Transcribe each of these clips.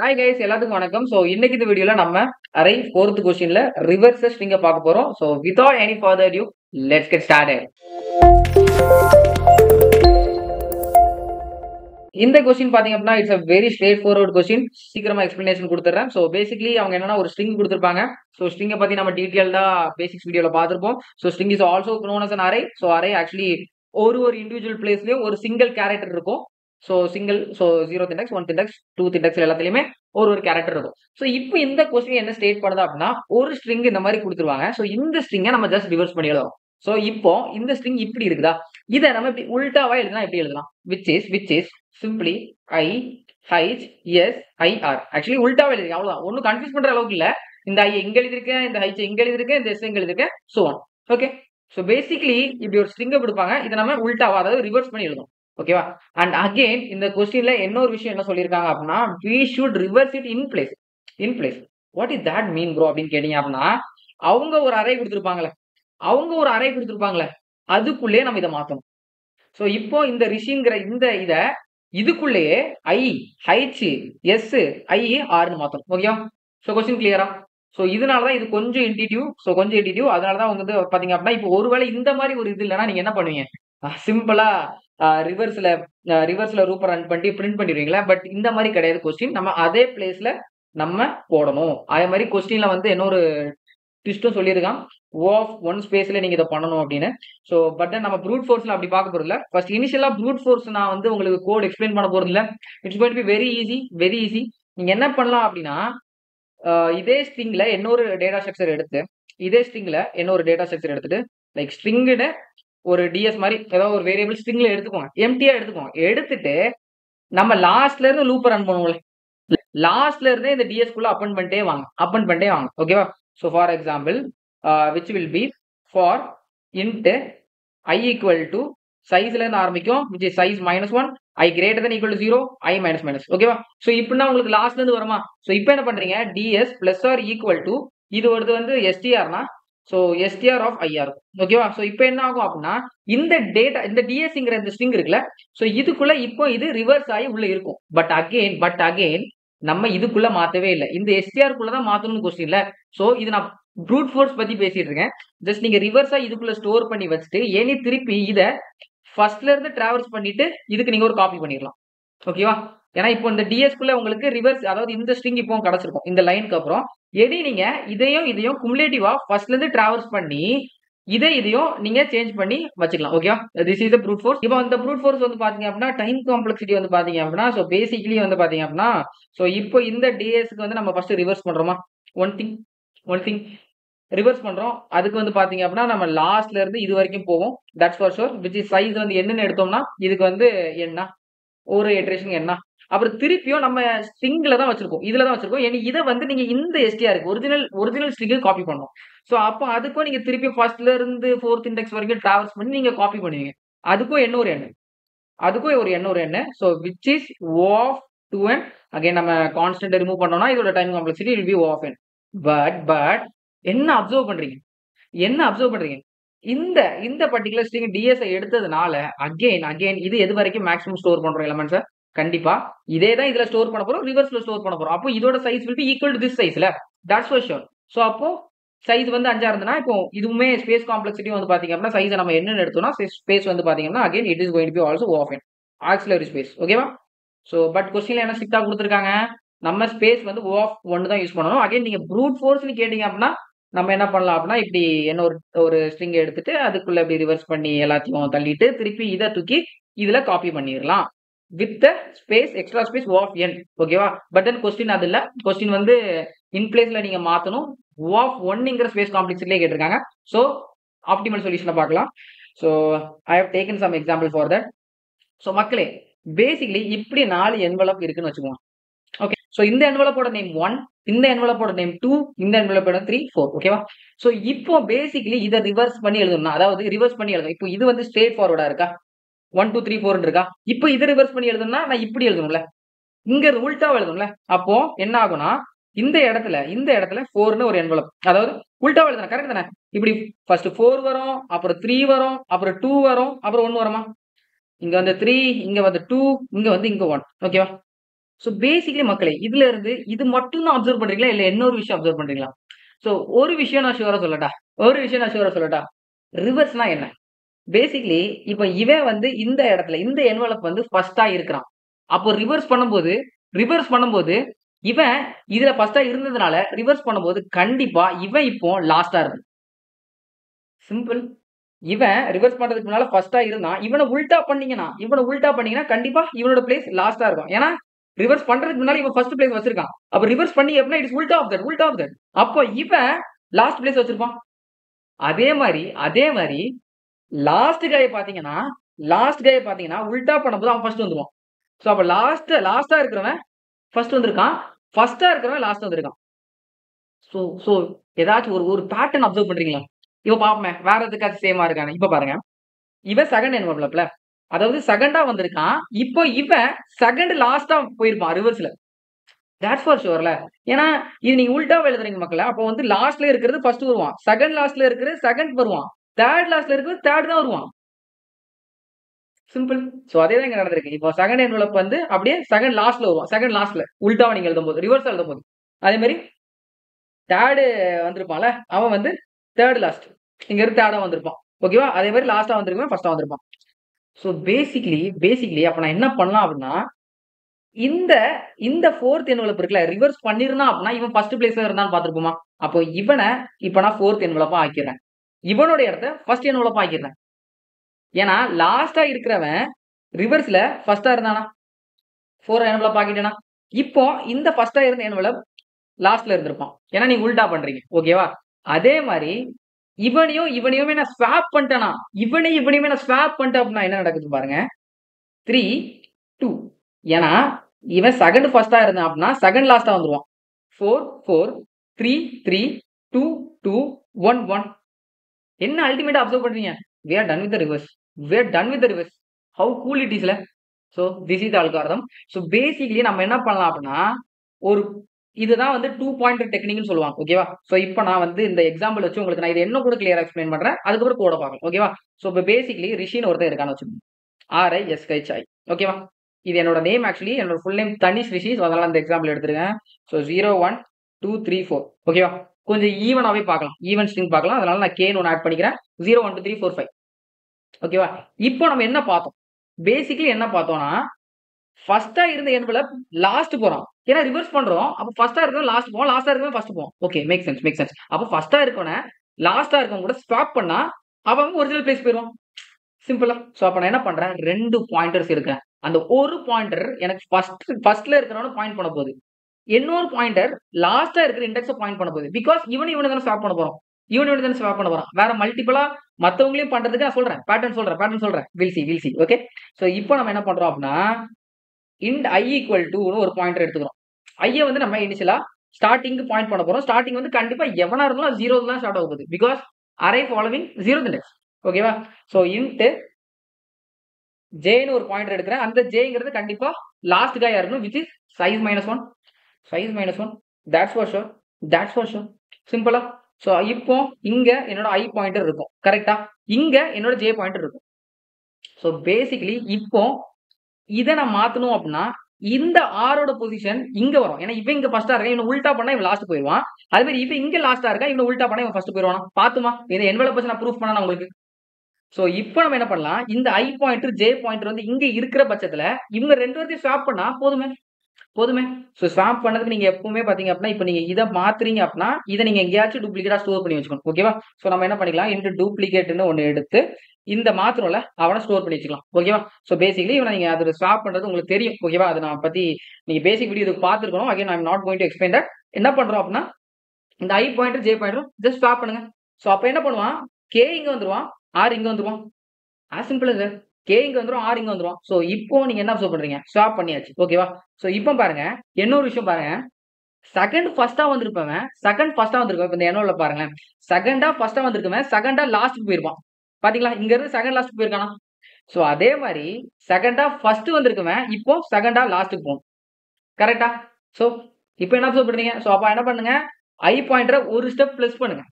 Hi guys எல்லாத்துக்கும் வணக்கம். So இன்னைக்கு இந்த வீடியோல நம்ம அரை ஃபோர்த் கொஸ்டின்ல ரிவர்ஸ் ஸ்ட்ரிங்க பார்க்க போறோம். So without any further due let's get start இந்த கொஸ்டின் பாத்தீங்க அப்படின்னா it's a very straightforward question சீக்கிரமா எக்ஸ்பிளனேஷன் கொடுத்துறேன். ஸோ பேசிக்லி அவங்க என்னன்னா ஒரு ஸ்ட்ரிங் கொடுத்துருப்பாங்க. ஸோ ஸ்ட்ரிங்கை பத்தி நம்ம டீட்டெயில்டா பேசிக்ஸ் வீடியோல பார்த்துருப்போம். So string is also grown as an array so array actually ஒரு ஒரு இண்டிவிஜுவல் பிளேஸ்லயும் ஒரு சிங்கிள் கேரக்டர் இருக்கும். So single so zeroth index one index two index எல்லாத்துலயுமே ஒரு ஒரு கேரக்டர் இருக்கும். ஸோ இப்போ இந்த கொஸ்டின் என்ன ஸ்டேட் பண்ணுது அப்படின்னா ஒரு ஸ்ட்ரிங் இந்த மாதிரி கொடுத்துருவாங்க. ஸோ இந்த ஸ்ட்ரிங்கை நம்ம ஜஸ்ட் ரிவர்ஸ் பண்ணி எழுதுறோம் ஸோ இப்போ இந்த ஸ்ட்ரிங் இப்படி இருக்குதா? இதை நம்ம இப்படி உல்டாவா எழுதுனா எப்படி எழுதலாம்? Which is which is simply I H S IR actually உல்டாவா எழுதுங்க அவ்வளோதான் ஒன்றும் கன்ஃபியூஸ் பண்ற அளவுக்கு இல்லை. இந்த ஐ எங்க எழுதிருக்கேன் இந்த ஹைச் எங்க எழுதிருக்கேன் இந்த எஸ் எங்க எழுதிருக்கேன் ஸோ ஓகே ஸோ பேசிக்கலி இப்படி ஒரு ஸ்ட்ரிங்கை கொடுப்பாங்க. இதை நம்ம உல்டாவா அதாவது ரிவர்ஸ் பண்ணி எழுதும் ஓகேவா அண்ட் அகெயின் இந்த கொஸ்டின்ல இன்னொரு விஷயம் என்ன சொல்லியிருக்காங்க அப்படின்னா we should reverse it in place in place what is that mean bro அப்படின்னு கேட்டீங்க அப்படின்னா அவங்க ஒரு அறை கொடுத்துருப்பாங்களே. அவங்க ஒரு அறை கொடுத்துருப்பாங்களே. அதுக்குள்ளே நம்ம இதை மாத்தணும். ஸோ இப்போ இந்த ரிஷிங்கிற இந்த இத இதுக்குள்ளேயே ஐ ஹைச் எஸ் ஐ ஆர்னு மாத்தணும். ஓகேவா ஸோ கொஸ்டின் கிளியரா ஸோ இதனால தான் இது கொஞ்சம் இன்டிடியூ ஸோ கொஞ்சம் இன்டிடியூ அதனால தான் வந்து பார்த்தீங்க அப்படின்னா இப்போ ஒருவேளை இந்த மாதிரி ஒரு இது இல்லைன்னா நீங்க என்ன பண்ணுவீங்க? சிம்பிளா ரிவர்ஸ்ல ரிவர்ஸ்ல ரூப்பை ரன் பண்ணி பிரிண்ட் பண்ணிடுவீங்களா? பட் இந்த மாதிரி கிடையாது கொஸ்டின் நம்ம அதே பிளேஸ்ல நம்ம போடணும். அதே மாதிரி கொஸ்டின்ல வந்து இன்னொரு ட்விஸ்ட்டும் சொல்லியிருக்கான். ஆஃப் ஒன் ஸ்பேஸ்ல நீங்க இதை பண்ணணும் அப்படின்னு. ஸோ பட் நம்ம ப்ரூட் ஃபோர்ஸ்ல அப்படி பார்க்க போறது இல்ல. ஃபர்ஸ்ட் இனிஷியலா ப்ரூட் ஃபோர்ஸ் நான் வந்து உங்களுக்கு கோட் எக்ஸ்பிளைன் பண்ண போறது இல்ல. It's going be very easy very easy நீங்க என்ன பண்ணலாம் அப்படின்னா இதே ஸ்ட்ரிங்ல இன்னொரு டேட்டா ஸ்ட்ரக்சர் எடுத்து இதே ஸ்ட்ரிங்ல இன்னொரு டேட்டா ஸ்ட்ரக்சர் எடுத்துட்டு லைக் ஸ்ட்ரிங்குன்னு ஒரு டிஎஸ் மாதிரி ஏதோ ஒரு வேரியபிள் ஸ்ட்ரிங்ல எடுத்துக்கோங்க. எம்டியா எடுத்துக்கோங்க. எடுத்துட்டு நம்ம லாஸ்ட்ல இருந்து லூப் ரன் பண்ணுவோம்ல. லாஸ்ட்ல இருந்தே இந்த டிஎஸ் குள்ள அப்பன் பண்ணிட்டே வாங்க. அப்பன் பண்ணிட்டே வாங்க. ஓகேவா so for example which will be for int I equal to சைஸ்ல இருந்து ஆரம்பிக்கும். Which is size minus one I greater than equal zero I minus minus ஓகேவா ஸோ இப்படின்னா உங்களுக்கு லாஸ்ட்ல இருந்து வருமா? ஸோ இப்போ என்ன பண்றீங்க? DS plus R equal to இது ஒரு வந்து எஸ்டிஆர்னா ஸோ எஸ்டிஆர் ஆஃப் ஐஆர் ஓகேவா ஸோ இப்போ என்ன ஆகும் அப்படின்னா இந்த டேட்டா இந்த டிஎஸ்ங்கிற இந்த ஸ்ட்ரிங் இருக்குல்ல ஸோ இதுக்குள்ள இப்போ இது ரிவர்ஸ் ஆகி உள்ள இருக்கும். பட் அகெயின் பட் அகெயின் நம்ம இதுக்குள்ள மாத்தவே இல்லை. இந்த எஸ்டிஆர் குள்ள தான் மாத்தணும்னு கொஸ்டின்ல ஸோ இது நான் ப்ரூட் ஃபோர்ஸ் பத்தி பேசிட்டு இருக்கேன். ஜஸ்ட் நீங்க ரிவர்ஸா இதுக்குள்ள ஸ்டோர் பண்ணி வச்சுட்டு ஏனி திருப்பி இதை ஃபர்ஸ்ட்ல இருந்து டிராவல்ஸ் பண்ணிட்டு இதுக்கு நீங்க ஒரு காப்பி பண்ணிடலாம். ஓகேவா ஏன்னா இப்போ இந்த டிஎஸ்குள்ள உங்களுக்கு ரிவர்ஸ் அதாவது இந்த ஸ்ட்ரிங் இப்போ கிடச்சிருக்கும். இந்த லைனுக்கு அப்புறம் எடி நீங்க இதையும் இதையும் குமுலேட்டிவா ஃபர்ஸ்ட்ல இருந்து டிராவல்ஸ் பண்ணி இதை இதையும் நீங்க சேஞ்ச் பண்ணி வச்சுக்கலாம். ஓகேவா திஸ் இஸ் ப்ரூட் ஃபோர்ஸ் இப்போ அந்த ப்ரூட் ஃபோர்ஸ் வந்து பாத்தீங்க அப்படின்னா டைம் காம்ப்ளெக்சிட்டி வந்து பாத்தீங்க அப்படின்னா ஸோ பேசிக்கலி வந்து பாத்தீங்க அப்படின்னா ஸோ இப்போ இந்த டிஎஸ்க்கு வந்து நம்ம ஃபர்ஸ்ட் ரிவர்ஸ் பண்றோமா? One thing one thing reverse பண்றோம். அதுக்கு வந்து பாத்தீங்க அப்படின்னா நம்ம லாஸ்ட்ல இருந்து இது வரைக்கும் போவோம் that's for sure which is size வந்து என்னன்னு எடுத்தோம்னா இதுக்கு வந்து என்ன? ஒரு எட்ரேஷன் என்ன? அப்புறம் திருப்பியும் நம்ம ஸ்ட்ரிங்ல தான் வச்சிருக்கோம். இதுல தான் வச்சிருக்கோம். ஏன்னா இதை வந்து நீங்க இந்த எஸ்டிஆர் இருக்கு ஒரிஜினல் ஒரிஜினல் ஸ்ட்ரிங்கு காப்பி பண்ணணும். ஸோ அப்போ அதுக்கும் நீங்க திருப்பி ஃபர்ஸ்ட்ல இருந்து ஃபோர்த் இண்டெக்ஸ் வரைக்கும் டிராவல்ஸ் பண்ணி நீங்க காப்பி பண்ணுவீங்க. அதுக்கும் என்ன ஒரு எண்ணு? அதுக்கும் ஒரு என்ன ஒரு எண்ணு. So which is of two n again நம்ம கான்ஸ்டன்ட் ரிமூவ் பண்ணோம்னா இதோட time complexity will be of n but but என்ன அப்சர்வ் பண்றீங்க? என்ன அப்சர்வ் பண்றீங்க? இந்த இந்த பர்டிகுலர் ஸ்ட்ரிங் டிஎஸ்ஐ எடுத்ததுனால அகெயின் அகெயின் இது எது வரைக்கும் மேக்ஸிமம் ஸ்டோர் பண்றோம் சார் கண்டிப்பா. இதே தான் இதுல ஸ்டோர் பண்ண போறோம் ரிவர்ஸ்ல ஸ்டோர் பண்ண போறோம். அப்போ இதோட size will be equal to this சைஸ்ல தட்ஸ் ஃபார் ஷோர் ஸோ அப்போ சைஸ் வந்து அஞ்சா இருந்ததுன்னா இப்போ இதுவுமே ஸ்பேஸ் காம்ப்ளெக்சிட்டி வந்து பாத்தீங்க அப்படின்னா சைஸ் நம்ம என்னன்னு எடுத்தோம்னா ஸ்பேஸ் வந்து பாத்தீங்கன்னா again it is going be also of N auxiliary space ஓகேவா ஸோ பட் கொஸ்டின்ல என்ன ஸ்ட்ரிக்டா கொடுத்துருக்காங்க? நம்ம ஸ்பேஸ் வந்து ஆஃப் ஒன்று தான் யூஸ் பண்ணணும். அகைன் நீங்க ப்ரூட் ஃபோர்ஸ்னு கேட்டீங்க அப்படின்னா நம்ம என்ன பண்ணலாம் அப்படின்னா இப்படி என்ன ஒரு ஒரு ஸ்ட்ரிங் எடுத்துட்டு அதுக்குள்ள இப்படி ரிவர்ஸ் பண்ணி எல்லாத்தையும் தள்ளிட்டு திருப்பி இதை தூக்கி இதுல காப்பி பண்ணிடலாம். With the space extra space of N ஓகேவா பட் தென் கொஸ்டின் அது இல்லை. கொஸ்டின் வந்து இன் பிளேஸ்ல நீங்க மாத்தணும். ஆஃப் ஒன்னுங்கிற ஸ்பேஸ் காம்ப்ளெக்ஸ்லேயே கேட்டிருக்காங்க. ஸோ ஆப்டிமல் சொல்யூஷனை பார்க்கலாம். So I have taken some example for that so மக்களே பேசிக்லி இப்படி நாலு என்வலப் இருக்குன்னு வச்சுக்கோங்க. ஸோ இந்த என்வலப்போட நேம் ஒன் இந்த என்வலப்போட நேம் டூ இந்த என்வலப்போட த்ரீ ஃபோர் ஓகேவா ஸோ இப்போ பேசிக்கலி இதை ரிவர்ஸ் பண்ணி எழுதணும். அதாவது ரிவர்ஸ் பண்ணி எழுதணும். இப்போ இது வந்து ஸ்ட்ரேட் ஃபார்வர்டா இருக்கா? ஒன் டூ த்ரீ ஃபோர் இருக்கா? இப்போ இதை ரிவர்ஸ் பண்ணி எழுதணும்னா நான் இப்படி எழுதணும்ல. இங்க உல்டா எழுதணும்ல. அப்போ என்ன ஆகும்னா இந்த இடத்துல இந்த இடத்துல ஃபோர்னு ஒரு என்வலப் அதாவது உல்ட்டா எழுதணும் கரெக்ட் தானே? இப்படி ஃபர்ஸ்ட் ஃபோர் வரும் அப்புறம் த்ரீ வரும் அப்புறம் டூ வரும் அப்புறம் ஒன்னு வருமா? இங்க வந்து த்ரீ இங்க வந்து டூ இங்க வந்து இங்க ஒன் ஓகேவா ஸோ பேசிக்கலி மக்களே இதுல இருந்து இது மட்டும் தான் அப்சர்வ் பண்றீங்களா? இல்ல இன்னொரு விஷயம் அப்சர்வ் பண்றீங்களா? ஸோ ஒரு விஷயம் நான் ஷுவரா சொல்லட்டா? ஒரு விஷயம் நான் ஷுவரா சொல்லட்டா? ரிவர்ஸ்னா என்ன? பேசிக்கலி இப்போ இவன் வந்து இந்த இடத்துல இந்த என்வலப் வந்து ஃபர்ஸ்டா இருக்கிறான். அப்போ ரிவர்ஸ் பண்ணும்போது ரிவர்ஸ் பண்ணும்போது இவன் இதுல ஃபர்ஸ்டா இருந்ததுனால ரிவர்ஸ் பண்ணும்போது கண்டிப்பா இவன் இப்போ லாஸ்டா இருக்கும் சிம்பிள் இவன் ரிவர்ஸ் பண்றதுக்கு முன்னால ஃபர்ஸ்டா இருந்தான். இவனை உல்டா பண்ணீங்கன்னா இவனை உல்டா பண்ணீங்கன்னா கண்டிப்பா இவனோட பிளேஸ் லாஸ்டா இருக்கும். ஏன்னா ரிவர்ஸ் பண்றதுக்கு முன்னாடி இவன் ஃபர்ஸ்ட் பிளேஸ் வச்சிருக்கான். அப்ப ரிவர்ஸ் பண்ணி எப்படின்னா இட்ஸ் உல்ட் ஆஃப் தட் உல்ட் ஆஃப் தட் அப்போ இவன் லாஸ்ட் பிளேஸ் வச்சிருப்பான். அதே மாதிரி அதே மாதிரி லாஸ்ட் கையை பாத்தீங்கன்னா லாஸ்ட் கையை பாத்தீங்கன்னா உல்டா பண்ணும்போது அவன் ஃபர்ஸ்ட் வந்துருவான். ஸோ அப்ப லாஸ்ட் லாஸ்டா இருக்கிறவன் ஃபர்ஸ்ட் வந்திருக்கான். ஃபர்ஸ்டா இருக்கிறவன் லாஸ்ட் வந்திருக்கான். ஸோ ஸோ ஏதாச்சும் ஒரு ஒரு பேட்டர்ன் அப்சர்வ் பண்றீங்களா? இப்ப பாப்போமே வேற எதுக்காச்சும் சேமா இருக்கானே. இப்ப பாருங்க. இவன் செகண்ட் என்வலப்ல அதாவது செகண்டா வந்திருக்கான். இப்போ இவன் செகண்ட் லாஸ்டா போயிருப்பான் ரிவர்ஸ்ல தேட்ஸ் ஃபார் ஷுவர்ல ஏன்னா இது நீங்க உல்டாவா எழுதுறீங்க மக்கள் அப்போ வந்து லாஸ்ட்ல இருக்கிறது ஃபர்ஸ்ட் வருவான். செகண்ட் லாஸ்ட்ல இருக்கிறது செகண்ட் வருவான். தேர்ட் லாஸ்ட்ல இருக்கிறது தேர்ட் தான் வருவான். சிம்பிள் ஸோ அதே தான் இங்க நடந்திருக்கு. இப்போ செகண்ட் என்வலப் வந்து அப்படியே செகண்ட் லாஸ்ட்ல வருவான். செகண்ட் லாஸ்ட்ல உல்டாவை நீங்க எழுதும் போது ரிவர்ஸ் எழுதும் போது அதே மாதிரி தேர்டு வந்திருப்பான்ல அவன் வந்து தேர்ட் லாஸ்ட் இங்க இருந்து தேர்டா வந்திருப்பான். ஓகேவா அதே மாதிரி லாஸ்டா வந்திருக்கவன் ஃபர்ஸ்டா வந்திருப்பான். ஸோ பேசிக்லி பேசிக்லி அப்ப நான் என்ன பண்ணலாம் அப்படின்னா இந்த இந்த ஃபோர்த் என்வலப் இருக்குல்ல ரிவர்ஸ் பண்ணிருந்தான் அப்படின்னா இவன் ஃபர்ஸ்ட் பிளேஸ்ல இருந்தான்னு பார்த்துருப்போமா? அப்போ இவனை இப்போ நான் ஃபோர்த் என்வலப்பா ஆக்கிறேன் இவனோட இடத்த ஃபர்ஸ்ட் என்வலப்பா ஆக்கிறேன் ஏன்னா லாஸ்டா இருக்கிறவன் ரிவர்ஸ்ல ஃபர்ஸ்டா இருந்தானா? ஃபோர் என்வலப் ஆக்கிட்டேனா? இப்போ இந்த ஃபர்ஸ்டா இருந்த என்வலப் லாஸ்ட்ல இருந்திருப்பான். ஏன்னா நீங்க உல்டா பண்றீங்க. ஓகேவா அதே மாதிரி இவனையும் இவனையுமே நான் ஸ்வாப் பண்ணிட்டேனா? இவனையும் இவனையுமே நான் ஸ்வாப் பண்ணிட்டேன் அப்படின்னா என்ன நடக்குது பாருங்க. த்ரீ டூ ஏன்னா இவன் செகண்ட் ஃபர்ஸ்டா இருந்தான் அப்படின்னா செகண்ட் லாஸ்டா வந்துருவான். Four four three three two two one one என்ன அல்டிமேட்டா அப்சர்வ் பண்றீங்க? We are done with reverse we are done with reverse how cool it இஸ்ல so this is algorithm so basically நம்ம என்ன பண்ணலாம் அப்படின்னா ஒரு இதுதான் வந்து டூ பாயிண்ட் டெக்னிக்னு சொல்லுவாங்க ஓகேவா ஸோ இப்போ நான் வந்து இந்த எக்ஸாம்பிள் வச்சு உங்களுக்கு நான் இது என்ன கூட கிளியரா எக்ஸ்பிளைன் பண்றேன்? அதுக்கப்புறம் கூட பார்க்கலாம் ஓகேவா ஸோ இப்போ பேசிக்லி ரிஷின்னு ஒருத்தர் இருக்கான்னு வச்சுக்கோங்க. ஆர்ஐ எஸ்ஹெச் ஐ ஓகேவா இது என்னோட நேம் ஆக்சுவலி என்னோட full name Tanish Rishi. So அதனால அந்த எக்ஸாம்பிள் எடுத்துருக்கேன். So zero one two three four ஓகேவா கொஞ்சம் ஈவனாகவே பார்க்கலாம் ஈவன் ஸ்ட்ரிங் பார்க்கலாம். அதனால நான் கேன் ஒன்று ஆட் பண்ணிக்கிறேன். Zero one two three four five ஓகேவா இப்போ நம்ம என்ன பார்த்தோம்? பேசிக்லி என்ன பார்த்தோம்னா ஃபர்ஸ்டா இருந்த என்வலப் லாஸ்ட் போறோம் ஏன்னா ரிவர்ஸ் பண்றோம். அப்போ ஃபர்ஸ்டா இருக்கணும் லாஸ்ட் போவோம் லாஸ்டா இருக்கணும் ஃபர்ஸ்ட் போவோம் okay make sense make sense அப்போ ஃபர்ஸ்டா இருக்கவன லாஸ்டா இருக்கவங்க கூட ஸ்வாப் பண்ணா அவன் ஒரிஜினல் பிளேஸ் போயிடுவான். சிம்பிளா ஸோ அப்போ நான் என்ன பண்றேன்? ரெண்டு பாயிண்டர்ஸ் இருக்கேன் அந்த ஒரு பாயிண்டர் எனக்கு ஃபர்ஸ்ட் ஃபர்ஸ்ட்ல இருக்கிறவன பாயிண்ட் பண்ண போகுது. இன்னொரு பாயிண்டர் லாஸ்டா இருக்கிற இண்டெக்ஸை பாயிண்ட் பண்ண போகுது. பிகாஸ் இவனு இவனை தானே ஸ்வாப் பண்ண போறோம். இவன் இவனு தானே ஸ்வாப் பண்ண போறான். வேற மல்டிபிளா மற்றவங்களையும் பண்றதுக்கு நான் சொல்றேன். பேட்டர்ன் சொல்றேன் பேட்டர்ன் சொல்றேன். வில்சி வில்சி ஓகே ஸோ இப்போ நம்ம என்ன பண்றோம் அப்படின்னா இண்ட் ஐ ஈக்குவல் டூன்னு ஒரு பாயிண்ட் எடுத்துக்கிறோம். ஐயை வந்து நம்ம இனிஷியலாக ஸ்டார்டிங்க்கு பாயிண்ட் பண்ண போறோம். ஸ்டார்டிங் வந்து கண்டிப்பா எவனா இருந்தாலும் ஜீரோ தான் ஸ்டார்ட் ஆக போகுது. Because are following zero index ஓகேவா ஸோ இன்ட்டு ஜேன்னு ஒரு பாயிண்டர் எடுக்கிறேன். அந்த ஜேங்கிறது கண்டிப்பா லாஸ்ட் காயாக இருக்கணும் which is size minus one size minus one that's for sure that's for sure சிம்பிளா ஸோ இப்போ இங்க என்னோட ஐ பாயிண்டர் இருக்கும். கரெக்டா இங்க என்னோட ஜே பாயிண்டர் இருக்கும். ஸோ பேசிக்கலி இப்போ இதை நான் மாத்தணும் அப்படின்னா இந்த ஆரோட பொசிஷன் இங்க வரும். ஏன்னா இவன் இங்க ஃபர்ஸ்டா இருக்கா இவன் உல்டா பண்ணா இவன் லாஸ்ட் போயிடுவான். அதே மாதிரி இவன் இங்க லாஸ்டா இருக்கா இவன் உல்டா பண்ணா இவன் ஃபர்ஸ்ட் போயிடுவான்? பாத்துமா இதை என்வெலப் வச்சு நான் ப்ரூஃப் பண்ணா உங்களுக்கு. ஸோ இப்போ நம்ம என்ன பண்ணலாம் இந்த ஐ பாயிண்ட் ஜே பாயிண்ட் வந்து இங்க இருக்கிற பட்சத்துல இவங்க ரெண்டு பேர்த்தையும் ஸ்வாப் பண்ணா போதுமே? போதுமே? ஸோ ஸ்வாப் பண்ணதுக்கு நீங்க எப்பவுமே பாத்தீங்க அப்படின்னா இப்போ நீங்க இதை மாத்துறீங்க அப்படின்னா இதை நீங்க எங்கேயாச்சும் டூப்ளிகேட்டா ஸ்டோர் பண்ணி வச்சுக்கணும். ஓகேவா ஸோ நம்ம என்ன பண்ணிக்கலாம் இன்ட்டு டூப்ளிகேட்னு ஒன்று எடுத்து இந்த மாத்திரம்ல அவனை ஸ்டோர் பண்ணி வச்சுக்கலாம். ஓகேவா ஸோ பேசிக்கலி இவனை நீங்க அதை ஸ்வாப் பண்றது உங்களுக்கு தெரியும். ஓகேவா அதை நான் பத்தி நீங்க பேசிக் வீடியோ இதுக்கு பார்த்துருக்கணும். Again I'm not going to explain that என்ன பண்றோம் அப்படின்னா இந்த I point J pointer just swap பண்ணுங்க. ஸோ அப்போ என்ன பண்ணுவான்? கே இங்க வந்துருவான் ஆர் இங்க வந்துருவான். ஆஸ் சிம்பிள் சார் கே இங்க வந்துடும் ஆர் இங்க வந்துடும் ஸோ இப்போ நீங்க என்ன அப்சர்வ் பண்றீங்க? ஸ்வாப் பண்ணியாச்சு. ஓகேவா ஸோ இப்போ பாருங்க இன்னொரு விஷயம் பாருங்க. செகண்ட் ஃபர்ஸ்டா வந்திருப்பவன் செகண்ட் ஃபர்ஸ்டா வந்திருக்கவன். இந்த எண்ணோல பாருங்க செகண்டா ஃபர்ஸ்டா வந்திருக்கவன் செகண்டா லாஸ்ட் போயிருப்பான். பாத்தீங்களா? இங்க இருந்து செகண்ட் லாஸ்ட் போயிருக்கானா? ஸோ அதே மாதிரி செகண்டா ஃபர்ஸ்ட் வந்திருக்கவன் இப்போ செகண்டா லாஸ்ட்டுக்கு போகணும். கரெக்டா ஸோ இப்போ என்ன அப்சர்வ் ஸோ அப்போ என்ன பண்ணுங்க? ஐ பாயிண்டரை ஒரு ஸ்டெப் பிளஸ் பண்ணுங்க.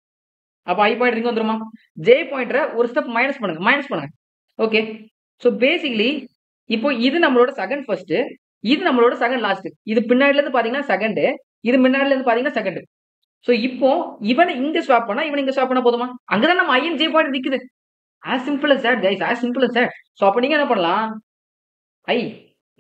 அப்போ ஐ பாயிண்ட் இங்கே வந்துருமா? ஜே பாயிண்டரை ஒரு ஸ்டெப் மைனஸ் பண்ணுங்க. மைனஸ் பண்ணுங்க. ஓகே ஸோ பேசிக்லி இப்போ இது நம்மளோட செகண்ட் ஃபர்ஸ்ட் இது நம்மளோட செகண்ட் லாஸ்ட் இது பின்னாடிலேருந்து பார்த்தீங்கன்னா செகண்டு இது முன்னாடிலேருந்து பார்த்தீங்கன்னா செகண்டு ஸோ இப்போ இவனை இங்கே ஸ்வாப் பண்ணா இவனை இங்கே ஸ்வாப் பண்ணா போதுமா? அங்கதான் நம்ம ஐஎன் ஜே பாயிண்ட் நிற்குது as simple as guys guys. As simple so that. So அப்ப நீங்க என்ன பண்ணலாம்? ஐ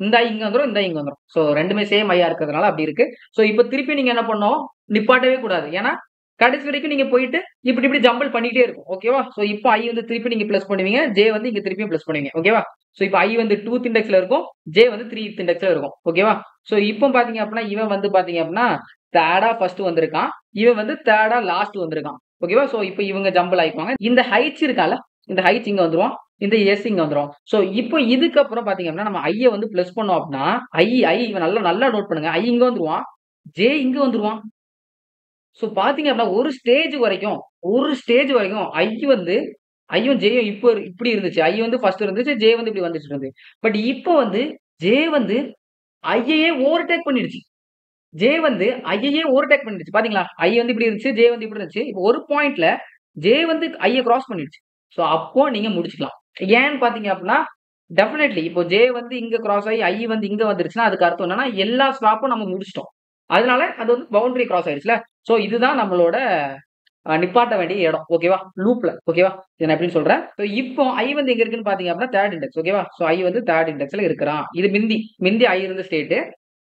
இந்த ஐ வந்துடும் வந்துரும் இந்த ஐ இங்க வந்துடும் ஸோ ரெண்டுமே சேம் ஐயா இருக்கிறதுனால அப்படி இருக்கு. ஸோ இப்போ திருப்பி நீங்க என்ன பண்ணோம் நிப்பாட்டவே கூடாது. ஏன்னா கடைசி வரைக்கும் நீங்க போயிட்டு இப்படி இப்படி ஜம்பிள் பண்ணிட்டே இருக்கும். ஓகேவா ஸோ இப்போ ஐ வந்து திருப்பி நீங்க பிளஸ் பண்ணுவீங்க. ஜே வந்து இங்க திருப்பியும் பிளஸ் பண்ணுவீங்க. ஓகேவா ஸோ இப்போ ஐ வந்து டூ இண்டெக்ஸ்ல இருக்கும். ஜே வந்து த்ரீ இண்டெக்ஸ்ல இருக்கும். ஓகேவா ஸோ இப்போ பாத்தீங்க அப்படின்னா இவன் வந்து பாத்தீங்க அப்படின்னா தேர்டா ஃபர்ஸ்ட் வந்திருக்கான். இவன் வந்து தேர்டா லாஸ்ட் வந்திருக்கான். ஓகேவா ஸோ இப்போ இவங்க ஜம்பிள் ஆயிக்குவாங்க. இந்த ஹைட்ஸ் இருக்கால இந்த ஹைட் இங்க வந்துடும் இந்த எஸ் இங்க வந்துடும் ஸோ இப்போ இதுக்கப்புறம் பாத்தீங்க அப்படின்னா நம்ம ஐய வந்து பிளஸ் பண்ணோம் அப்படின்னா ஐ ஐ இவன் நல்லா நல்லா நோட் பண்ணுங்க. ஐ இங்க வந்துருவான் ஜே இங்க வந்துருவான். ஸோ பாத்தீங்க அப்படின்னா ஒரு ஸ்டேஜ் வரைக்கும் ஒரு ஸ்டேஜ் வரைக்கும் ஐ வந்து ஐயும் ஜேயும் இப்போ இப்படி இருந்துச்சு. ஐ வந்து ஃபர்ஸ்ட் இருந்துச்சு ஜே வந்து இப்படி வந்துட்டு இருந்து. பட் இப்போ வந்து ஜே வந்து ஐயையே ஓவர்டேக் பண்ணிடுச்சு. ஜே வந்து ஐயையே ஓவர்டேக் பண்ணிடுச்சு. பாத்தீங்களா? ஐ வந்து இப்படி இருந்துச்சு ஜே வந்து இப்படி இருந்துச்சு. இப்போ ஒரு பாயிண்ட்ல ஜே வந்து ஐய கிராஸ் பண்ணிடுச்சு. ஸோ அப்போ நீங்க முடிச்சுக்கலாம். ஏன்னு பாத்தீங்க அப்படின்னா டெஃபினெட்லி இப்போ ஜே வந்து இங்க கிராஸ் ஆகி ஐ வந்து இங்க வந்துருச்சுன்னா அதுக்கு அர்த்தம் என்னன்னா எல்லா ஸ்டாப்பும் நம்ம முடிச்சிட்டோம். அதனால அது வந்து பவுண்டரி கிராஸ் ஆயிடுச்சுல ஸோ இதுதான் நம்மளோட நிப்பாட்ட வேண்டிய இடம். ஓகேவா லூப்ல ஓகேவா இதை நான் எப்படின்னு சொல்றேன். ஸோ இப்போ ஐ வந்து எங்க இருக்குன்னு பாத்தீங்க அப்படின்னா தேர்ட் இண்டெக்ஸ் ஓகேவா ஸோ ஐ வந்து தேர்ட் இண்டெக்ஸ்ல இருக்கிறான். இது மிந்தி. மிந்தி ஐ இருந்த ஸ்டேட்டு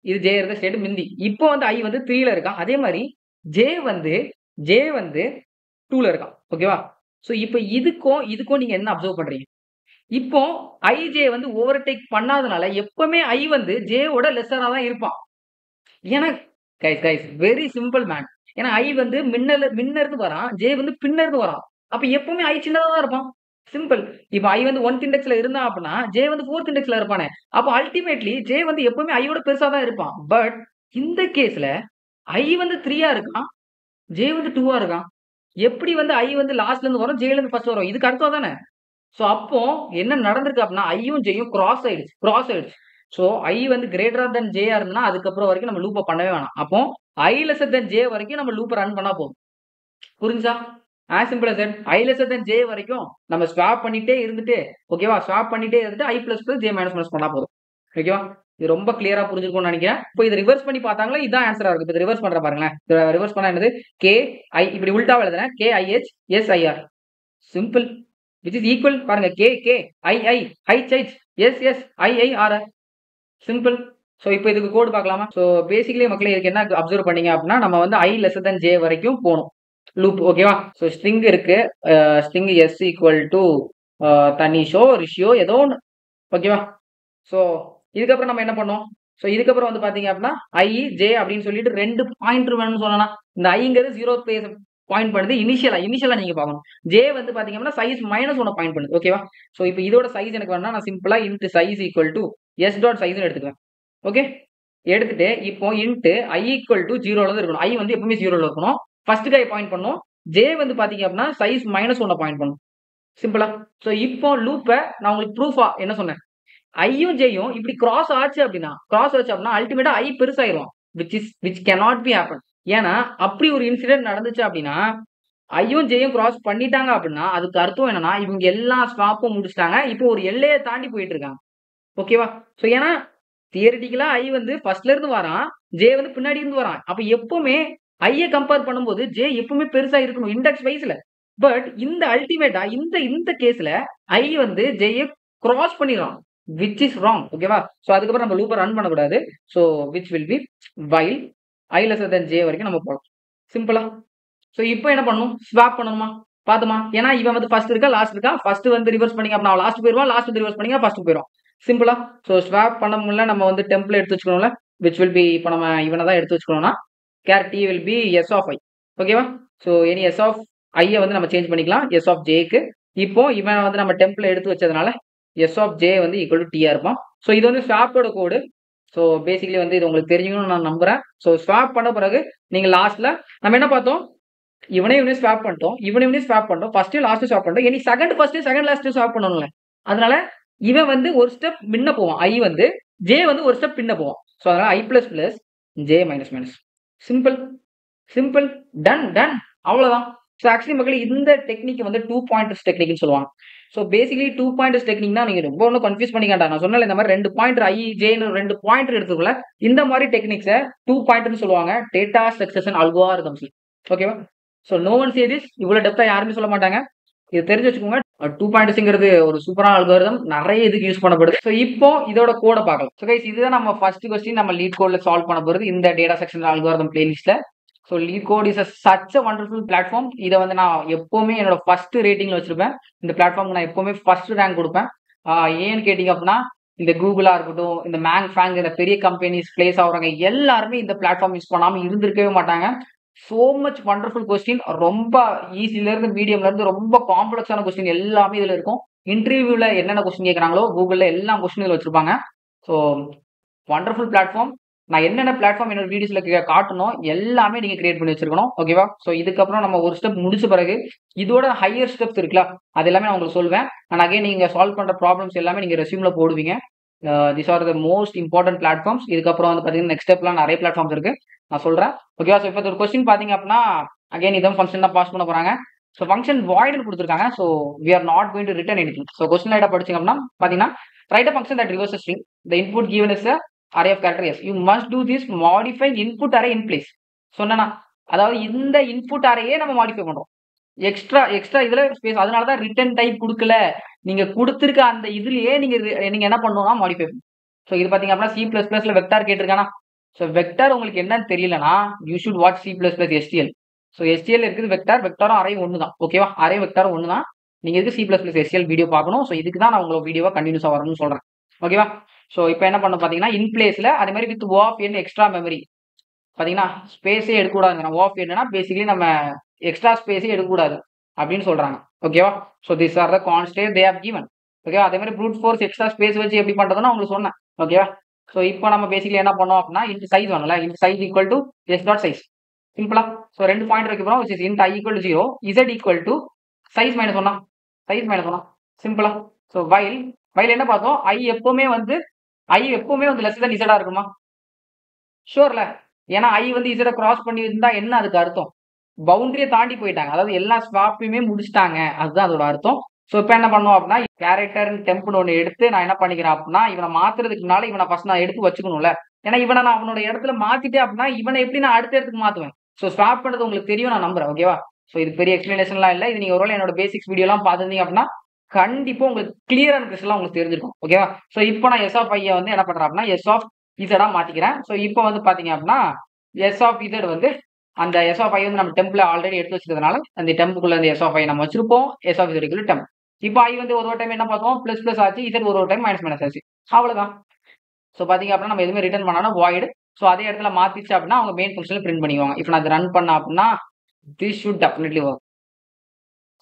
இது ஜே இருந்த ஸ்டேட் மிந்தி. இப்போ வந்து ஐ வந்து த்ரீல இருக்கான். அதே மாதிரி ஜே வந்து ஜே வந்து டூல இருக்கான். ஓகேவா ஸோ இப்போ இதுக்கும் இதுக்கும் நீங்கள் என்ன அப்சர்வ் பண்ணுறீங்க இப்போ ஐ ஜே வந்து ஓவர்டேக் பண்ணாதனால எப்பவுமே ஐ வந்து ஜேவோட லெஸ்ஸராக தான் இருப்பான். ஏன்னா guys guys very simple man ஏன்னா ஐ வந்து மின்னல மின்னருந்து வரான் ஜே வந்து பின்னருந்து வரான். அப்போ எப்பவுமே ஐ சின்னதாக தான் இருப்பான். சிம்பிள் இப்போ ஐ வந்து ஒன் இண்டெக்ஸ்ல இருந்தா அப்படின்னா ஜே வந்து ஃபோர்த் இண்டெக்ஸ்ல இருப்பானே. அப்போ அல்டிமேட்லி ஜே வந்து எப்பவுமே ஐயோட பெருசா தான் இருப்பான். பட் இந்த கேஸ்ல ஐ வந்து த்ரீயா இருக்கான் ஜே வந்து டூவா இருக்கான். எப்படி வந்து ஐ வந்து லாஸ்ட்ல இருந்து வரும்? ஜெயிலேருந்து ஃபர்ஸ்ட் வரும். இதுக்கு அர்த்தம் தானே? ஸோ அப்போ என்ன நடந்திருக்கு அப்படின்னா ஐயும் ஜெயும் கிராஸ் ஆயிடுச்சு. கிராஸ் ஆயிடுச்சு. ஸோ ஐ வந்து கிரேட்டர் தென் ஜே இருந்ததுன்னா அதுக்கப்புறம் வரைக்கும் நம்ம லூப்பை பண்ணவே வேணாம். அப்போ ஐ லெசர் தென் ஜே வரைக்கும் நம்ம லூப்பை ரன் பண்ணா போதும். புரிஞ்சா as simple sir I lesser than J வரைக்கும் நம்ம ஸ்வாப் பண்ணிட்டே இருந்துட்டு ஓகேவா ஸ்வாப் பண்ணிட்டே இருந்துட்டு I plus plus J minus minus பண்ணா போதும். ஓகேவா இது ரொம்ப கிளியரா புரிஞ்சிருக்கும்னு நினைக்கிறேன். இப்போ இது ரிவர்ஸ் பண்ணி பார்த்தாங்களா? இதான் ஆன்சரா இருக்கு. இப்போ ரிவர்ஸ் பண்ற பாருங்களேன். ரிவர்ஸ் பண்ணா என்னது? கே ஐ இப்படி உல்டா எழுதுறேன். K I H S I R simple which is equal பாருங்க. K K I I H H S S I I R R simple so இப்போ இதுக்கு கோடு பார்க்கலாமா? ஸோ பேசிக்கலி மக்களே இதுக்கு என்ன அப்சர்வ் பண்ணீங்க அப்படின்னா நம்ம வந்து ஐ லெஸ் தென் ஜே வரைக்கும் போகணும். லூப் ஓகேவா ஸோ ஸ்ட்ரிங் இருக்கு. ஸ்ட்ரிங் எஸ் ஈக்குவல் டு தனிஷோ ரிஷியோ ஏதோ ஒன்று ஓகேவா ஸோ இதுக்கப்புறம் நம்ம என்ன பண்ணோம்? ஸோ இதுக்கப்புறம் வந்து பார்த்தீங்க அப்படின்னா ஐ ஜே அப்படின்னு சொல்லிட்டு ரெண்டு பாயிண்ட் வேணும்னு சொல்லலாம். இந்த ஐங்கிறது ஜீரோ பேஸ் பாயிண்ட் பண்ணுது. இனிஷியலா இனிஷியலா நீங்க பார்க்கணும். ஜே வந்து பாத்தீங்க அப்படின்னா சைஸ் மைனஸ் ஒன்று பாயிண்ட் பண்ணுது. ஓகேவா ஸோ இப்போ இதோட சைஸ் எனக்கு வேணா நான் சிம்பிளா int size equal to S dot சைஸ்னு எடுத்துக்குவேன் ஓகே எடுத்துட்டு இப்போ இன்ட்டு ஐ ஈக்குவல் டு ஜீரோல தான் இருக்கணும். ஐ வந்து எப்பவுமே ஜீரோல இருக்கணும். ஃபர்ஸ்ட் கை பாயிண்ட் பண்ணும். ஜே வந்து பாத்தீங்க அப்படின்னா சைஸ் மைனஸ் ஒன்று பாயிண்ட் பண்ணும். சிம்பிளா ஸோ இப்போ லூப்பை நான் உங்களுக்கு ப்ரூஃபா என்ன சொன்னேன்? ஐயும் ஜெயும் இப்படி கிராஸ் ஆச்சு அப்படின்னா கிராஸ் ஆச்சு அப்படின்னா அல்டிமேட்டா I பெருசாயிரும். Which is which cannot be happen ஏன்னா அப்படி ஒரு இன்சிடென்ட் நடந்துச்சு அப்படின்னா ஐயும் ஜெயும் கிராஸ் பண்ணிட்டாங்க அப்படின்னா அதுக்கு அர்த்தம் என்னன்னா இவங்க எல்லா ஸ்டாப்பும் முடிச்சிட்டாங்க. இப்போ ஒரு எல்லையை தாண்டி போயிட்டு இருக்காங்க. ஓகேவா ஸோ ஏன்னா தியரிட்டிக்கலா ஐ வந்து ஃபர்ஸ்ட்ல இருந்து வரான் ஜே வந்து பின்னாடி இருந்து வரான். அப்ப எப்பவுமே ஐயை கம்பேர் பண்ணும்போது ஜே எப்பவுமே பெருசா இருக்கணும் இண்டெக்ஸ் வைஸ்ல பட் இந்த அல்டிமேட்டா இந்த இந்த கேஸ்ல ஐ வந்து ஜெய கிராஸ் பண்ணிடுறான். விச் இஸ் ராங் ஓகேவா ஸோ அதுக்கப்புறம் நம்ம லூப்பை ரன் பண்ணக்கூடாது. So which will be while I less then J வரைக்கும் நம்ம போகலாம். சிம்பிளா ஸோ இப்போ என்ன பண்ணணும்? ஸ்வாப் பண்ணணுமா? பார்த்துமா ஏன்னா இவன் வந்து ஃபர்ஸ்ட் இருக்கா லாஸ்ட் இருக்கா? ஃபர்ஸ்ட் வந்து ரிவர்ஸ் பண்ணிங்க அப்படின்னா லாஸ்ட் போயிருவான் லாஸ்ட் வந்து ரிவர்ஸ் பண்ணிங்க ஃபர்ஸ்ட் போயிடும் சிம்பிளா ஸோ ஸ்வாப் பண்ண முடியல நம்ம வந்து டெம்பிள் எடுத்து வச்சுக்கணும்ல விச் வில் பி இப்போ நம்ம இவனை தான் எடுத்து வச்சுக்கணும்னா char T will be S of I ஓகேவா ஸோ எனி எஸ் ஆஃப் ஐயை வந்து நம்ம சேஞ்ச் பண்ணிக்கலாம். எஸ் ஆஃப் ஜேக்கு இப்போ இவனை வந்து நம்ம டெம்பிள் எடுத்து வச்சதுனால எஸ் ஆஃப் ஜே வந்து ஈக்குவல் டு டிஆர் இருப்பான். ஸோ இது வந்து ஸ்வாப்போட கோடு ஸோ பேசிக்கலி வந்து இது உங்களுக்கு தெரிஞ்சுக்கணும்னு நான் நம்புறேன். ஸோ ஸ்வாப் பண்ண பிறகு நீங்க லாஸ்ட்ல நம்ம என்ன பார்த்தோம்? இவனே இவனே ஸ்வாப் பண்ணிட்டோம். இவனே இவனே ஸ்வாப் பண்ணிட்டோம். ஃபர்ஸ்ட் லாஸ்ட்டு ஸ்வாப் பண்ணிட்டோம். இனி second first second last swap பண்ணணும்ல. அதனால இவன் வந்து ஒரு ஸ்டெப் முன்ன போவான். ஐ வந்து ஜே வந்து ஒரு ஸ்டெப் பின்ன போவான். ஸோ அதனால I plus plus J minus minus simple simple done done அவ்வளவுதான். ஸோ ஆக்சுவலி மக்கள் இந்த டெக்னிக் வந்து டூ பாயிண்ட் டெக்னிக்னு சொல்லுவாங்க. ஸோ பேசிக்கலி டூ பாயிண்ட்ஸ் டெக்னிக்னா நீங்க ரொம்ப ஒன்றும் கன்ஃபியூஸ் பண்ணிக்காண்டா நான் சொன்னல இந்த மாதிரி ரெண்டு பாயிண்ட் ஐ ஜேன்னு ரெண்டு பாயிண்ட் எடுத்துக்கல இந்த மாதிரி டெக்னிக்ஸை டூ பாயிண்ட்னு சொல்லுவாங்க. டேட்டா ஸ்ட்ரக்சர்ஸ் அல்காரிதம்ஸ் ஓகேவா so no one say this இவ்வளோ டெப்தா யாருமே சொல்ல மாட்டாங்க. இது தெரிஞ்சு வச்சுக்கோங்க. டூ பாயிண்ட்ஸுங்கிறது ஒரு சூப்பரான அல்காரிதம் நிறைய இதுக்கு யூஸ் பண்ணப்படுது. ஸோ இப்போ இதோட கோடை பார்க்கலாம். ஸோ கைஸ் இதுதான் நம்ம ஃபர்ஸ்ட் கொஸ்டின் நம்ம லீட் கோடில் சால்வ் பண்ண போகிறது இந்த டேட்டா செக்ஷன் அல்காரிதம் பிளேலிஸ்ட்டில் so LeetCode is a such a wonderful platform இதை வந்து நான் எப்போவுமே என்னோட ஃபர்ஸ்ட் ரேட்டிங்ல வச்சிருப்பேன். இந்த பிளாட்ஃபார்ம் நான் எப்போவுமே ஃபர்ஸ்ட் ரேங்க் கொடுப்பேன். ஏன்னு கேட்டிங்க அப்படின்னா இந்த கூகுளாக இருக்கட்டும் இந்த மேங் ஃபேங் இந்த பெரிய கம்பெனிஸ் பிளேஸ் ஆகுறாங்க எல்லாருமே இந்த பிளாட்ஃபார்ம் யூஸ் பண்ணாமல் இருந்திருக்கவே மாட்டாங்க. ஸோ மச் வண்டர்ஃபுல் கொஸ்டின் ரொம்ப ஈஸியிலேருந்து மீடியம்லேருந்து ரொம்ப காம்ப்ளெக்ஸான கொஸ்டின் எல்லாமே இதில் இருக்கும். இன்டர்வியூவில் என்னென்ன கொஸ்டின் கேட்குறாங்களோ கூகுளில் எல்லா கொஸ்டின் இதில் வச்சுருப்பாங்க. ஸோ வண்டர்ஃபுல் பிளாட்ஃபார்ம் நான் என்னென்ன பிளாட்ஃபார்ம் என்னோட வீடியோஸ்ல காட்டணும் எல்லாமே நீங்க கிரியேட் பண்ணி வச்சிருக்கணும். ஓகேவா ஸோ இதுக்கப்புறம் நம்ம ஒரு ஸ்டெப் முடிச்ச பிறகு இதோட ஹையர் ஸ்டெப்ஸ் இருக்குல்ல அது எல்லாமே நான் உங்களுக்கு சொல்வேன். அண்ட் அகைன் நீங்க சால்வ் பண்ற ப்ராப்ளம்ஸ் எல்லாமே நீங்க ரெசியூம்ல போடுவீங்க. This are the most important platforms இதுக்கப்புறம் வந்து பாத்தீங்கன்னா நெக்ஸ்ட் ஸ்டெப்லாம் நிறைய பிளாட்ஃபார்ம்ஸ் இருக்கு. நான் சொல்றேன். ஓகேவா ஸோ இப்போ ஒரு கொஸ்டின் பாத்தீங்க அப்படின்னா அகைன் இதான் ஃபங்க்ஷன் தான் பாஸ் பண்ண போறாங்க. ஸோ ஃபங்க்ஷன் வாய்டு கொடுத்துருக்காங்க. So we are not goin to return any so question லைட்டாக படிச்சிங்க அப்படின்னா பார்த்தீங்கன்னா write a function that reverse string the input given is array of character S you must do this modify input array in place சொன்னா அதாவது இந்த input அரையே நம்ம modify பண்றோம். Extra extra இதுல ஸ்பேஸ் அதனால தான் ரிட்டன் டைப் கொடுக்கல. நீங்க கொடுத்துருக்க அந்த இதுலயே நீங்க நீங்க என்ன பண்ணணும்னா மாடிஃபை ஸோ இது பாத்தீங்க அப்படின்னா சி பிளஸ் பிளஸ்ல வெக்டார் கேட்டிருக்கானா? ஸோ வெக்டார் உங்களுக்கு என்னன்னு தெரியலனா you should watch C plus plus STL so STL இருக்குது வெக்டார் வெக்டாரும் அரே ஒன்று தான். ஓகேவா அரே வெக்டாரும் ஒன்று தான். நீங்க எதுக்கு C plus plus STL video பார்க்கணும்? ஸோ இதுக்கு தான் நான் உங்களோட வீடியோவா கண்டினியூஸாக வரணும்னு சொல்றேன். ஓகேவா ஸோ இப்போ என்ன பண்ண பார்த்தீங்கன்னா இன் பிளேஸில் அதே மாதிரி with of N extra memory பார்த்தீங்கன்னா ஸ்பேஸே எடுக்கக்கூடாதுங்க. நம்ம என்னன்னா பேசிக்கலி நம்ம எக்ஸ்ட்ரா ஸ்பேஸே எடுக்கக்கூடாது. அப்படின்னு சொல்கிறாங்க ஓகேவா so this are the constraints they have given ஓகேவா அதே மாதிரி ப்ரூட் ஃபோர்ஸ் எக்ஸ்ட்ரா ஸ்பேஸ் வச்சு எப்படி பண்ணுறதுன்னு உங்களுக்கு சொன்னேன். ஓகேவா ஸோ இப்போ நம்ம பேசிக்கலி என்ன பண்ணோம் அப்படின்னா இன்ட் சைஸ் வேணும்ல int size equal to S dot size சிம்பிளா ஸோ ரெண்டு பாயிண்ட் வைக்க போகிறோம் which is int I equal to zero Z equal to size minus ஒன்னா சைஸ் மைனஸ் ஒன்னா சிம்பிளா ஸோ வைல் வைல் என்ன பார்த்தோம்? ஐ எப்பவுமே வந்து ஐ எப்பவுமே வந்து லெஸ் தான் இசடா இருக்குமா? ஷோர்ல ஏன்னா ஐ வந்து இசடை கிராஸ் பண்ணி இருந்தா என்ன அதுக்கு அர்த்தம்? பவுண்டரியை தாண்டி போயிட்டாங்க. அதாவது எல்லா ஸ்வாப்பையுமே முடிச்சிட்டாங்க. அதுதான் அதோட அர்த்தம். ஸோ இப்போ என்ன பண்ணுவோம் அப்படின்னா கேரக்டர் டெம்ப்னு ஒன்று எடுத்து நான் என்ன பண்ணிக்கிறேன் அப்படின்னா இவனை மாத்துறதுக்குனால இவனை ஃபர்ஸ்ட் நான் எடுத்து வச்சுக்கணும்ல. ஏன்னா இவனை நான் அவனோட இடத்துல மாத்திட்டேன் அப்படின்னா இவனை எப்படி நான் அடுத்த இடத்துக்கு மாத்துவேன்? ஸோ ஸ்வாப் பண்ணுறது உங்களுக்கு தெரியும் நான் நம்புறேன். ஓகேவா ஸோ இது பெரிய எக்ஸ்பிளனேஷன்லாம் இல்லை. இது நீங்கள் ஒருவேளை என்னோட பேசிக்ஸ் வீடியோலாம் பார்த்துருந்தீங்க அப்படின்னா கண்டிப்பா உங்களுக்கு கிளியரான கிறிஸ்டலாம் உங்களுக்கு தெரிஞ்சிருக்கும். ஓகேவா ஸோ இப்போ நான் எஸ் ஆஃப் ஐயா வந்து என்ன பண்றேன் அப்படின்னா எஸ் ஆஃப் இசடா மாத்திக்கிறேன். ஸோ இப்போ வந்து பாத்தீங்க அப்படின்னா எஸ் ஆஃப் இசட் வந்து அந்த எஸ் ஆஃப் ஐ வந்து நம்ம டெம்பிள் ஆல்ரெடி எடுத்து வச்சிருக்கனால அந்த டெம்புக்குள்ள அந்த எஸ் ஆஃப் ஐ நம்ம வச்சிருப்போம். எஸ் ஆஃப் இசட் டெம்ப் இப்போ ஐ வந்து ஒரு ஒரு டைம் என்ன பார்த்தோம் பிளஸ் பிளஸ் ஆச்சு. இதர் ஒரு ஒரு டைம் மைனஸ் மைனஸ் ஆச்சு. அவ்வளவுதான். ஸோ பாத்தீங்க அப்படின்னா நம்ம எதுவுமே ரிட்டர்ன் பண்ணாலும் வாய்டு ஸோ அதே இடத்துல மாத்திச்சு அப்படின்னா அவங்க மெயின் ஃபங்க்ஷனில் பிரிண்ட் பண்ணிக்குவாங்க. இப்போ நான் ரன் பண்ண அப்படின்னா this should definitely work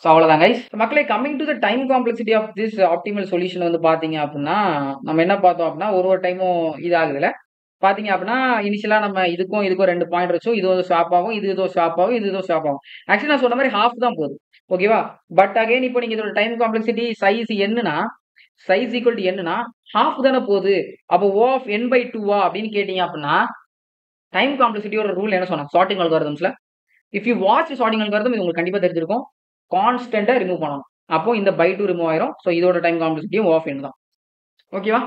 so அவ்வளோதாங்க கைஸ் மக்களே coming to the time complexity of this optimal solution வந்து பார்த்தீங்க அப்படின்னா நம்ம என்ன பார்த்தோம் அப்படின்னா ஒரு ஒரு டைமும் இதாகுதுல பார்த்தீங்க அப்படின்னா இனிஷியலாக நம்ம இதுக்கும் இதுக்கும் ரெண்டு பாயிண்ட் வச்சோம் இது ஒரு ஸ்வாப் ஆகும் இது ஏதோ ஸ்வாப் ஆகும் இது ஏதோ ஸ்வாப் ஆகும். ஆக்சுவலி நான் சொன்ன மாதிரி ஹாஃப் தான் போகுது ஓகேவா பட் அகைன் இப்போ நீங்கள் இதோட டைம் காம்ப்ளெக்சிட்டி சைஸ் என்னன்னா சைஸ் ஈக்குவல் டு என்னன்னா ஹாஃப் தானே போகுது. அப்போ ஓ ஆஃப் என் பை டூவா அப்படின்னு கேட்டீங்க அப்படின்னா டைம் காம்ப்ளெக்சிட்டியோட ரூல் என்ன சொன்னோம் sorting அல்காரதம்ஸில் if you watch sorting algorithm இது உங்களுக்கு கண்டிப்பாக தெரிஞ்சிருக்கும். கான்ஸ்டண்ட்டாக ரிமூவ் பண்ணணும். அப்போ இந்த பை டூ ரிமூவ் ஆயிரும். ஸோ இதோட டைம் காம்ப்ளெக்சிட்டியும் ஆஃப் என் தான். ஓகேவா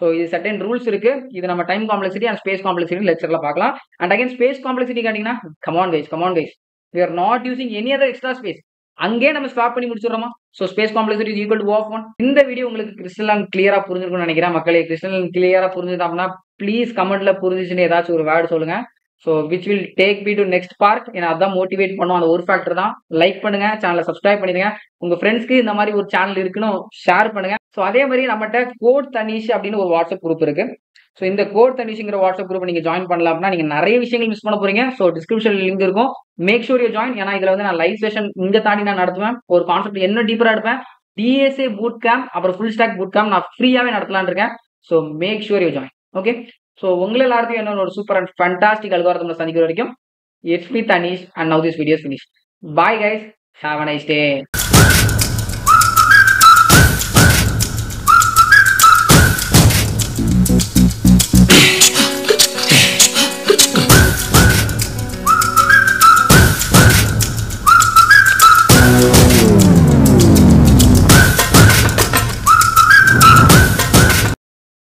ஸோ இது சர்டன் ரூல்ஸ் இருக்கு. இது நம்ம time complexity and space complexity லெக்சர்ல பார்க்கலாம். அண்ட் அகைன் ஸ்பேஸ் காம்ப்ளெக்சிட்டி கேட்டீங்கன்னா come on guys come on guys we are not using any other extra space அங்கே நம்ம ஸ்டாப் பண்ணி முடிச்சிடுறோமா? So space complexity equal to of one இந்த video உங்களுக்கு கிறிஸ்டலாம் கிளியரா புரிஞ்சிருக்கும்னு நினைக்கிறேன். மக்களே கிறிஸ்டல் கிளியரா புரிஞ்சுதாம்னா ப்ளீஸ் கமெண்ட்ல புரிஞ்சிச்சுன்னு ஏதாச்சும் ஒரு வேர்டு சொல்லுங்க. So which will take be to next part ஏன்னா அதான் மோட்டிவேட் பண்ணும். அந்த ஒரு ஃபேக்டர் தான். லைக் பண்ணுங்க. சேனலை சப்ஸ்கிரைப் பண்ணிடுங்க. உங்க ஃப்ரெண்ட்ஸ்க்கு இந்த மாதிரி ஒரு சேனல் இருக்குன்னு ஷேர் பண்ணுங்க. ஸோ அதே மாதிரி நம்மகிட்ட கோட் தனிஷ் அப்படின்னு ஒரு வாட்ஸ்அப் குரூப் இருக்கு. ஸோ இந்த கோட் தனிஷுங்கிற வாட்ஸ்அப் குரூப் நீங்க ஜாயின் பண்ணலாம் அப்படின்னா நீங்க நிறைய விஷயங்கள் மிஸ் பண்ண போறீங்க. ஸோ டிஸ்கிரிப்ஷன் லிங்க் இருக்கும். மேக் ஷூர் யூ ஜாயின் ஏன்னா இதுல வந்து நான் லைவ் செஷன் இங்க தாண்டி நான் நடத்துவேன். ஒரு கான்செப்ட் என்ன டீப்பரா எடுப்பேன்? டிஎஸ்ஏ பூட் கேம்ப் அப்புறம் ஃபுல் ஸ்டாக் பூட் கேம்ப் நான் ஃப்ரீயாவே நடத்தலான் இருக்கேன். So make sure you join okay so உங்களை எல்லாத்தையும் என்ன ஒரு சூப்பர் அண்ட் ஃபண்டாஸ்டிக் அல்காரத்தில் சந்திக்கிற வரைக்கும் it's me Tanish and now this videos finish bye guys have a nice day